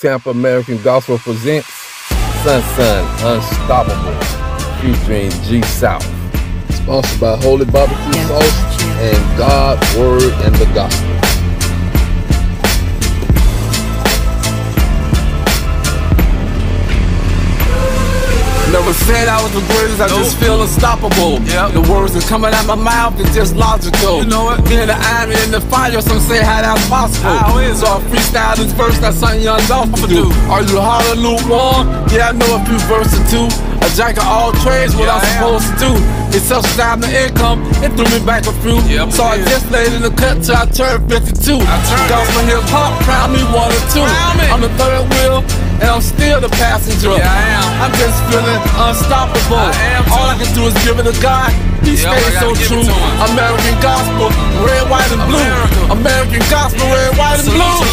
Tampa American Gospel presents Sun Sun Unstoppable featuring G South. Sponsored by Holy Barbecue. Sauce and God, Word, and the Gospel. Never said I was the greatest, I just feel unstoppable. Yep. The words that coming out my mouth is just logical. You know it. Being the iron in the fire, some say how that's possible. How is so I freestyle this verse, that's something young off to do. do. Are you hard or lukewarm? Yeah, I know a few verses too. A jack of all trades, what Yeah, I'm supposed to do. It's subsidizing the income, it threw me back a few. Yep, so I just laid in the cut till I turned 52. I turned Gospel hip hop, crown me one or two. I'm the third wheel, and I'm still the passenger. Yeah, I am. I'm just feeling unstoppable. I. All I can do is give it to God. He Yep, stays so gotta give it true. American gospel, red, white, and blue. America. American gospel, red, white, and Salute blue.